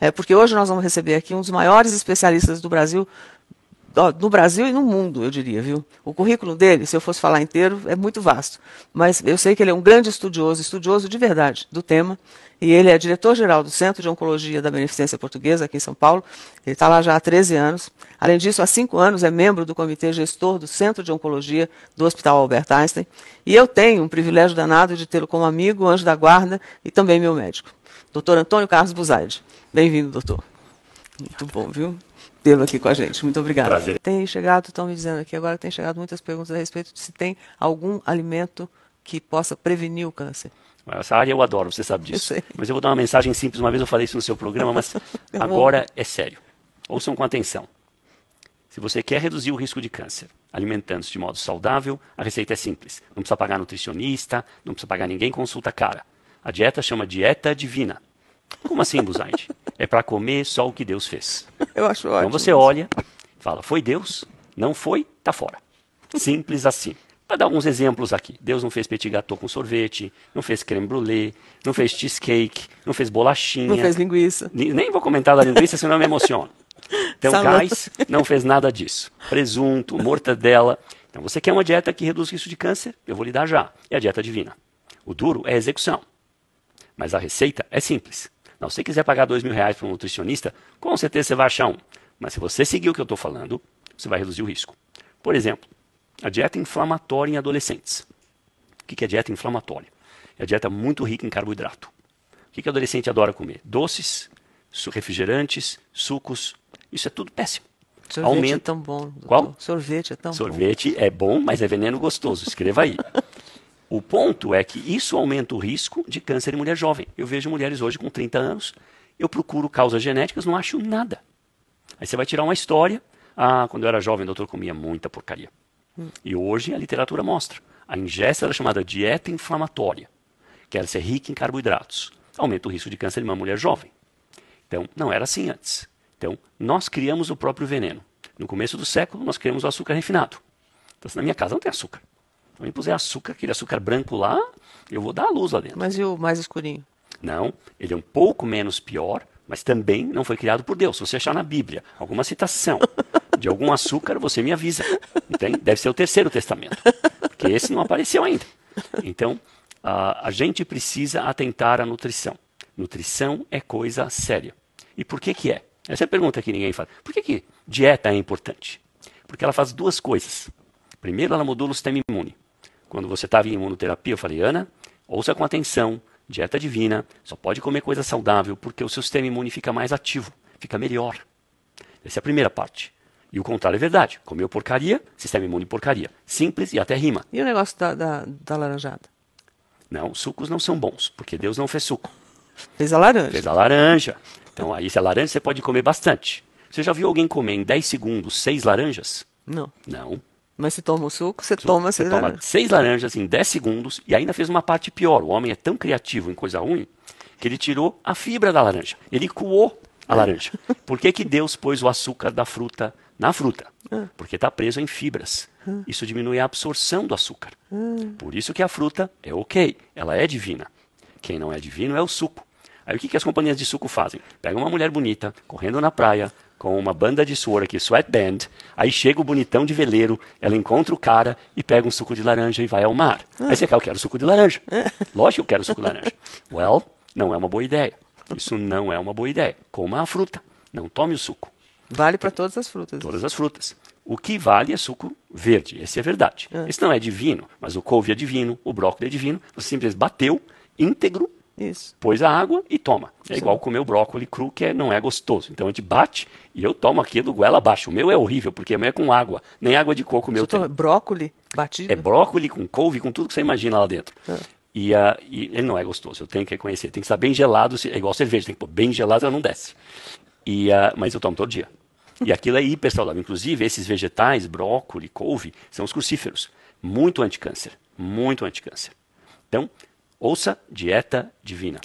é, porque hoje nós vamos receber aqui um dos maiores especialistas do Brasil no Brasil e no mundo, eu diria, viu? O currículo dele, se eu fosse falar inteiro, é muito vasto. Mas eu sei que ele é um grande estudioso, estudioso de verdade do tema. E ele é diretor-geral do Centro de Oncologia da Beneficência Portuguesa, aqui em São Paulo. Ele está lá já há 13 anos. Além disso, há cinco anos é membro do comitê gestor do Centro de Oncologia do Hospital Albert Einstein. E eu tenho um privilégio danado de tê-lo como amigo, anjo da guarda e também meu médico. Doutor Antônio Carlos Buzaide. Bem-vindo, doutor. Muito bom, viu? Tê-lo aqui com a gente. Muito obrigada. Prazer. Tem chegado, estão me dizendo aqui agora, tem chegado muitas perguntas a respeito de se tem algum alimento que possa prevenir o câncer. Essa área eu adoro, você sabe disso. Eu mas eu vou dar uma mensagem simples. Uma vez eu falei isso no seu programa, mas agora é sério. Ouçam com atenção. Se você quer reduzir o risco de câncer, alimentando-se de modo saudável, a receita é simples. Não precisa pagar nutricionista, não precisa pagar ninguém consulta cara. A dieta chama dieta divina. Como assim, Buzaide? É para comer só o que Deus fez. Eu acho ótimo. Então você olha, fala, foi Deus? Não foi? Tá fora. Simples assim. Para dar alguns exemplos aqui. Deus não fez petit gâteau com sorvete, não fez creme brulee, não fez cheesecake, não fez bolachinha. Não fez linguiça. Nem vou comentar da linguiça, senão eu me emociono. Então, gás não fez nada disso. Presunto, mortadela. Então, você quer uma dieta que reduz o risco de câncer? Eu vou lhe dar já. É a dieta divina. O duro é a execução. Mas a receita é simples. Não, se você quiser pagar dois mil reais para um nutricionista, com certeza você vai achar um. Mas se você seguir o que eu estou falando, você vai reduzir o risco. Por exemplo, a dieta inflamatória em adolescentes. O que é dieta inflamatória? É a dieta muito rica em carboidrato. O que o adolescente adora comer? Doces, refrigerantes, sucos. Isso é tudo péssimo. Sorvete é Aumenta... é tão bom. Doutor. Qual? Sorvete é tão Sorvete bom. é bom, mas é veneno gostoso. Escreva aí. O ponto é que isso aumenta o risco de câncer em mulher jovem. Eu vejo mulheres hoje com 30 anos, eu procuro causas genéticas, não acho nada. Aí você vai tirar uma história. Ah, quando eu era jovem, o doutor comia muita porcaria. Hum. E hoje a literatura mostra. A ingesta era chamada dieta inflamatória, que era ser rica em carboidratos. Aumenta o risco de câncer em uma mulher jovem. Então, não era assim antes. Então, nós criamos o próprio veneno. No começo do século, nós criamos o açúcar refinado. Então, na minha casa não tem açúcar. Eu puser açúcar, aquele açúcar branco lá, eu vou dar a luz lá dentro. Mas e o mais escurinho? Não, ele é um pouco menos pior, mas também não foi criado por Deus. Se você achar na Bíblia alguma citação de algum açúcar, você me avisa. Entende? Deve ser o terceiro testamento, porque esse não apareceu ainda. Então, a, a gente precisa atentar à nutrição. Nutrição é coisa séria. E por que que é? Essa é a pergunta que ninguém faz. Por que, que dieta é importante? Porque ela faz duas coisas. Primeiro, ela modula o sistema imune. Quando você estava em imunoterapia, eu falei, Ana, ouça com atenção, dieta divina, só pode comer coisa saudável porque o seu sistema imune fica mais ativo, fica melhor. Essa é a primeira parte. E o contrário é verdade. Comeu porcaria, sistema imune porcaria. Simples e até rima. E o negócio da, da, da laranjada? Não, sucos não são bons, porque Deus não fez suco. Fez a laranja. Fez a laranja. Então aí, se é laranja, você pode comer bastante. Você já viu alguém comer em 10 segundos seis laranjas? Não. Não. Mas se toma o suco, você toma seis você toma laranjas. seis laranjas em 10 segundos e ainda fez uma parte pior. O homem é tão criativo em coisa ruim que ele tirou a fibra da laranja. Ele coou a laranja. Por que, que Deus pôs o açúcar da fruta na fruta? Ah. Porque está preso em fibras. Ah. Isso diminui a absorção do açúcar. Por isso que a fruta é ok, ela é divina. Quem não é divino é o suco. Aí o que, que as companhias de suco fazem? Pega uma mulher bonita, correndo na praia, com uma banda de suor aqui, sweatband. Aí chega o bonitão de veleiro, ela encontra o cara e pega um suco de laranja e vai ao mar. Aí você quer, eu quero suco de laranja. Lógico que eu quero suco de laranja. Well, não é uma boa ideia. Isso não é uma boa ideia. Coma a fruta, não tome o suco. Vale para todas as frutas. Todas as frutas. O que vale é suco verde, essa é a verdade. Ah. Esse não é divino, mas o couve é divino, o brócolis é divino. Você simplesmente bateu íntegro isso. Pôs a água e toma. É Sim. igual comer o brócolis cru, que é, não é gostoso. Então a gente bate e eu tomo aquilo goela abaixo. O meu é horrível, porque o meu é com água. Nem água de coco o meu tem. Brócolis batido? É brócolis com couve, com tudo que você imagina lá dentro. Ah. E, uh, e, ele não é gostoso, eu tenho que reconhecer. Tem que estar bem gelado, é igual cerveja, tem que pôr bem gelado, ela não desce. E, uh, mas eu tomo todo dia. E aquilo é hiper saudável. Inclusive, esses vegetais, brócolis, couve, são os crucíferos. Muito anticâncer. Muito anticâncer. Então, Ouça Dieta Divina.